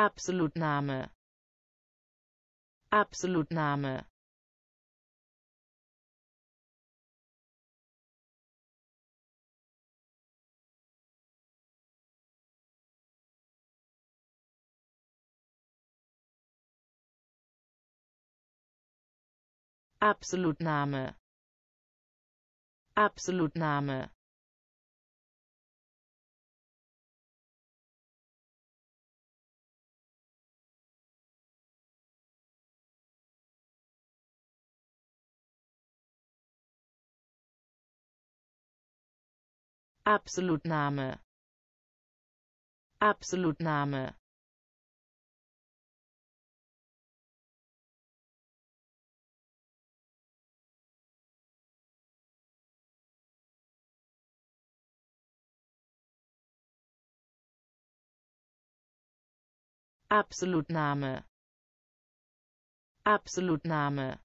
Absolutname Absolutname Absolutname Absolutname Absolutname Absolutname Absolutname Absolutname